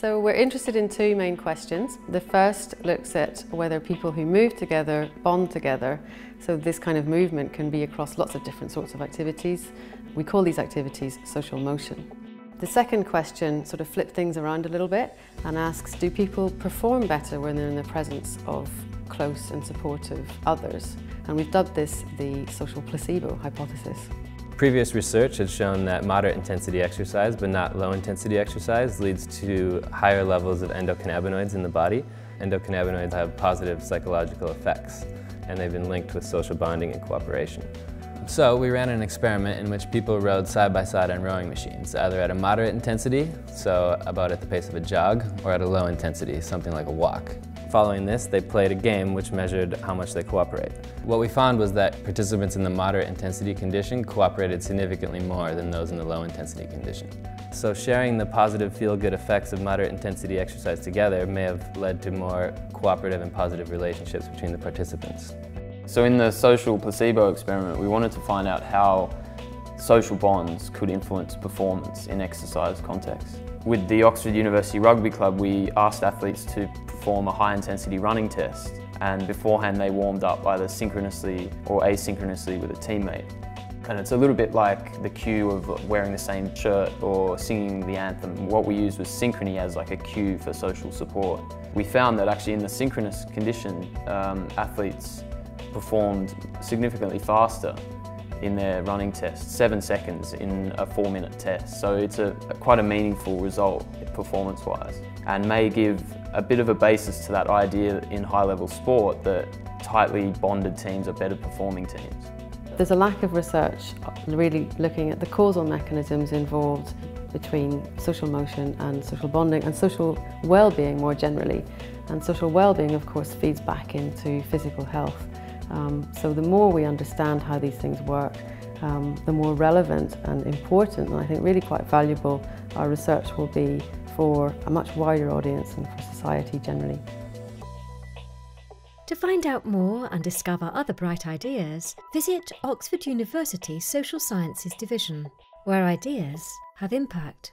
So we're interested in two main questions. The first looks at whether people who move together bond together. So this kind of movement can be across lots of different sorts of activities. We call these activities social motion. The second question sort of flips things around a little bit and asks, do people perform better when they're in the presence of close and supportive others? And we've dubbed this the social placebo hypothesis. Previous research has shown that moderate intensity exercise, but not low intensity exercise, leads to higher levels of endocannabinoids in the body. Endocannabinoids have positive psychological effects, and they've been linked with social bonding and cooperation. So we ran an experiment in which people rode side by side on rowing machines, either at a moderate intensity, so about at the pace of a jog, or at a low intensity, something like a walk. Following this, they played a game which measured how much they cooperate. What we found was that participants in the moderate intensity condition cooperated significantly more than those in the low intensity condition. So sharing the positive feel-good effects of moderate intensity exercise together may have led to more cooperative and positive relationships between the participants. So in the social placebo experiment, we wanted to find out how social bonds could influence performance in exercise contexts. With the Oxford University Rugby Club, we asked athletes to perform a high intensity running test and beforehand they warmed up either synchronously or asynchronously with a teammate. And it's a little bit like the cue of wearing the same shirt or singing the anthem. What we used was synchrony as like a cue for social support. We found that actually in the synchronous condition, um, athletes performed significantly faster in their running test, seven seconds in a four minute test. So it's a, a quite a meaningful result performance wise and may give a bit of a basis to that idea in high level sport that tightly bonded teams are better performing teams. There's a lack of research uh, really looking at the causal mechanisms involved between social motion and social bonding and social well-being more generally. And social well-being of course feeds back into physical health. Um, so the more we understand how these things work, um, the more relevant and important and I think really quite valuable our research will be for a much wider audience and for society generally. To find out more and discover other bright ideas, visit Oxford University Social Sciences Division, where ideas have impact.